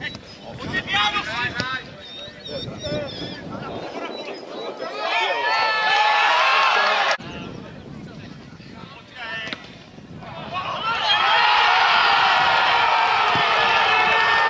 Hey!